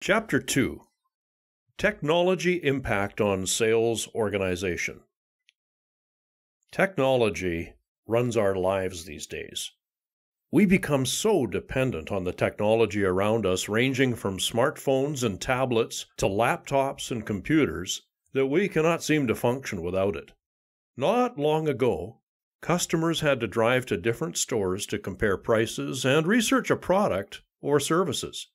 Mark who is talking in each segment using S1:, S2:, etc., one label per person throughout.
S1: Chapter 2 Technology Impact on Sales Organization. Technology runs our lives these days. We become so dependent on the technology around us, ranging from smartphones and tablets to laptops and computers, that we cannot seem to function without it. Not long ago, customers had to drive to different stores to compare prices and research a product or services.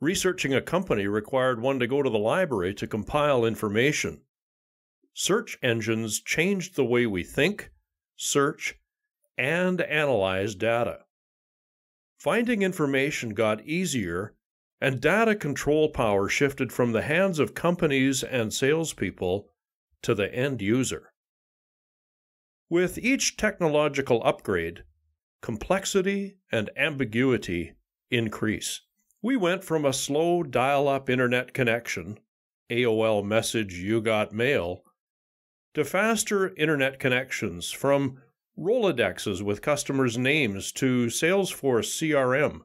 S1: Researching a company required one to go to the library to compile information. Search engines changed the way we think, search, and analyze data. Finding information got easier, and data control power shifted from the hands of companies and salespeople to the end user. With each technological upgrade, complexity and ambiguity increase. We went from a slow dial up internet connection, AOL message you got mail, to faster internet connections, from Rolodexes with customers' names to Salesforce CRM,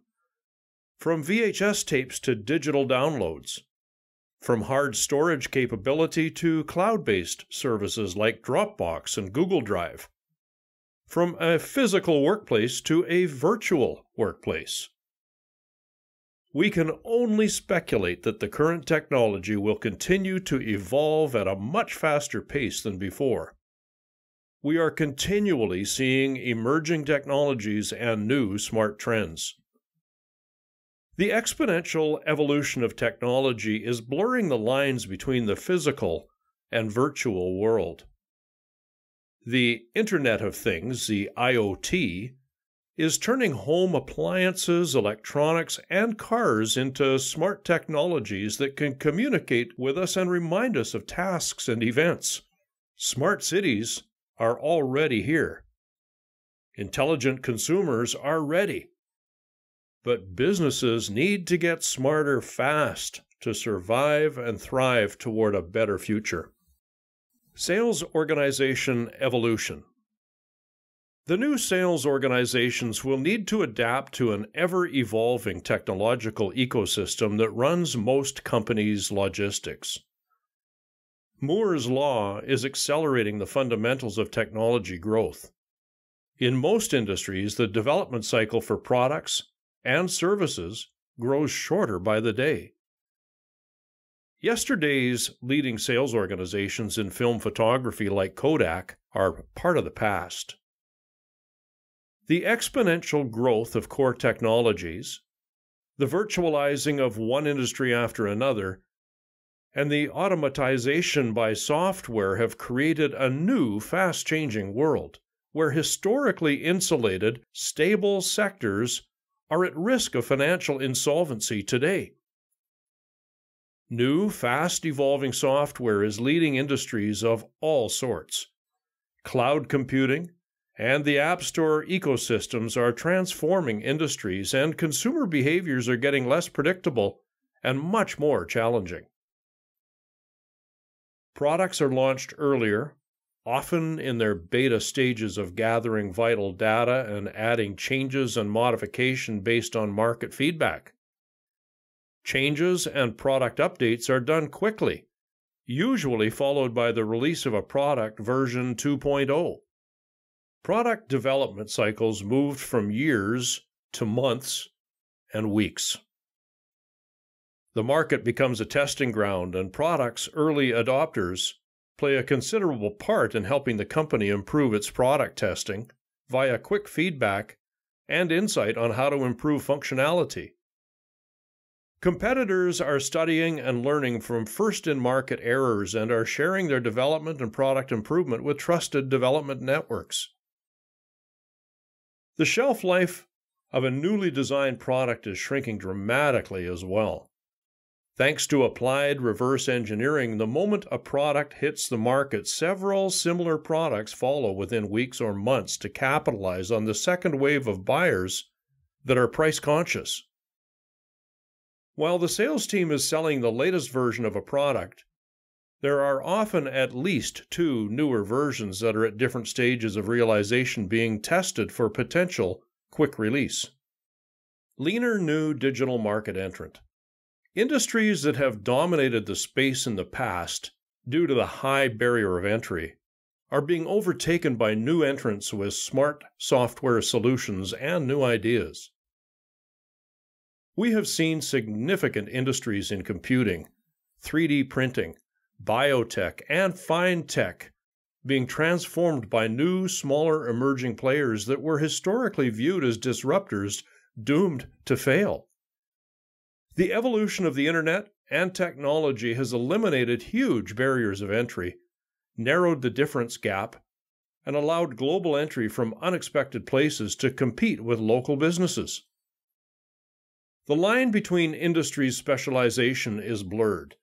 S1: from VHS tapes to digital downloads, from hard storage capability to cloud based services like Dropbox and Google Drive, from a physical workplace to a virtual workplace. We can only speculate that the current technology will continue to evolve at a much faster pace than before. We are continually seeing emerging technologies and new smart trends. The exponential evolution of technology is blurring the lines between the physical and virtual world. The Internet of Things, the IoT, is turning home appliances, electronics, and cars into smart technologies that can communicate with us and remind us of tasks and events. Smart cities are already here. Intelligent consumers are ready. But businesses need to get smarter fast to survive and thrive toward a better future. Sales Organization Evolution The new sales organizations will need to adapt to an ever evolving technological ecosystem that runs most companies' logistics. Moore's Law is accelerating the fundamentals of technology growth. In most industries, the development cycle for products and services grows shorter by the day. Yesterday's leading sales organizations in film photography, like Kodak, are part of the past. The exponential growth of core technologies, the virtualizing of one industry after another, and the automatization by software have created a new, fast changing world where historically insulated, stable sectors are at risk of financial insolvency today. New, fast evolving software is leading industries of all sorts. Cloud computing and the App Store ecosystems are transforming industries, and consumer behaviors are getting less predictable and much more challenging. Products are launched earlier, often in their beta stages of gathering vital data and adding changes and modification based on market feedback. Changes and product updates are done quickly, usually followed by the release of a product version 2.0. Product development cycles moved from years to months and weeks. The market becomes a testing ground, and products' early adopters play a considerable part in helping the company improve its product testing via quick feedback and insight on how to improve functionality. Competitors are studying and learning from first in market errors and are sharing their development and product improvement with trusted development networks. The shelf life of a newly designed product is shrinking dramatically as well. Thanks to applied reverse engineering, the moment a product hits the market, several similar products follow within weeks or months to capitalize on the second wave of buyers that are price conscious. While the sales team is selling the latest version of a product, there are often at least two newer versions that are at different stages of realization being tested for potential quick release. Leaner new digital market entrant. Industries that have dominated the space in the past due to the high barrier of entry are being overtaken by new entrants with smart software solutions and new ideas. We have seen significant industries in computing, 3D printing, biotech, and fintech being transformed by new, smaller emerging players that were historically viewed as disruptors doomed to fail. The evolution of the internet and technology has eliminated huge barriers of entry, narrowed the difference gap, and allowed global entry from unexpected places to compete with local businesses. The line between industry's specialization is blurred.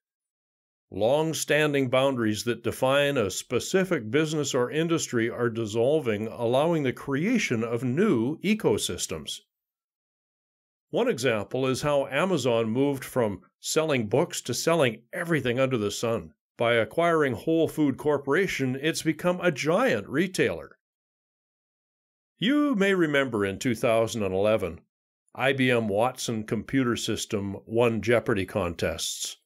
S1: Long standing boundaries that define a specific business or industry are dissolving, allowing the creation of new ecosystems. One example is how Amazon moved from selling books to selling everything under the sun. By acquiring Whole Food Corporation, it's become a giant retailer. You may remember in 2011, IBM Watson computer system won Jeopardy contests.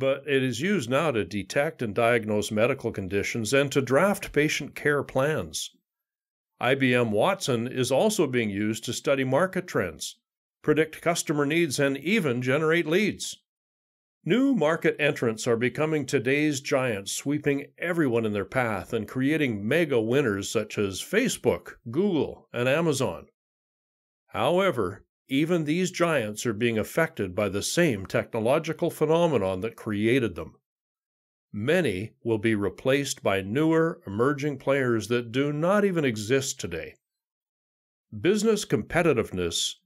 S1: But it is used now to detect and diagnose medical conditions and to draft patient care plans. IBM Watson is also being used to study market trends predict customer needs, and even generate leads. New market entrants are becoming today's giants, sweeping everyone in their path and creating mega winners such as Facebook, Google, and Amazon. However, even these giants are being affected by the same technological phenomenon that created them. Many will be replaced by newer, emerging players that do not even exist today. Business competitiveness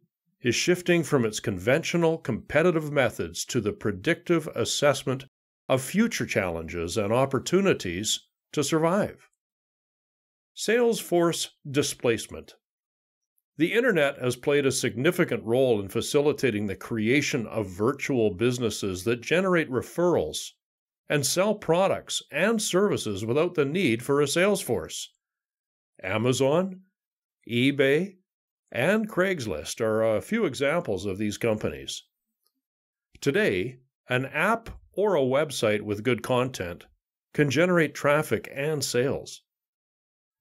S1: is shifting from its conventional competitive methods to the predictive assessment of future challenges and opportunities to survive. Salesforce displacement. The Internet has played a significant role in facilitating the creation of virtual businesses that generate referrals and sell products and services without the need for a sales force. Amazon, eBay, and Craigslist are a few examples of these companies. Today, an app or a website with good content can generate traffic and sales.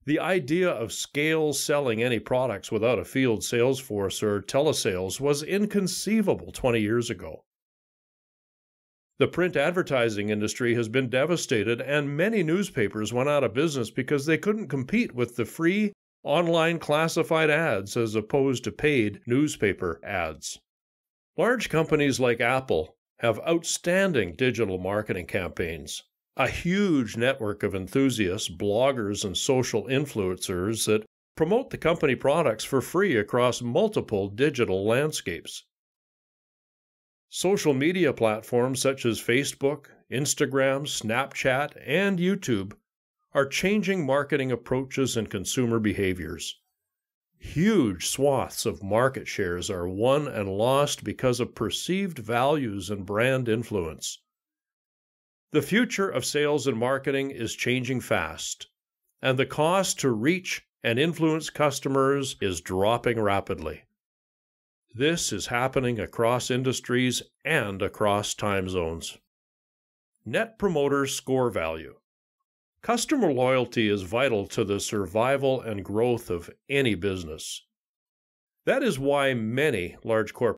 S1: The idea of scale selling any products without a field sales force or telesales was inconceivable 20 years ago. The print advertising industry has been devastated, and many newspapers went out of business because they couldn't compete with the free online classified ads as opposed to paid newspaper ads. Large companies like Apple have outstanding digital marketing campaigns, a huge network of enthusiasts, bloggers, and social influencers that promote the company products for free across multiple digital landscapes. Social media platforms such as Facebook, Instagram, Snapchat, and YouTube are changing marketing approaches and consumer behaviors. Huge swaths of market shares are won and lost because of perceived values and brand influence. The future of sales and marketing is changing fast, and the cost to reach and influence customers is dropping rapidly. This is happening across industries and across time zones. Net Promoter Score Value Customer loyalty is vital to the survival and growth of any business. That is why many large corporations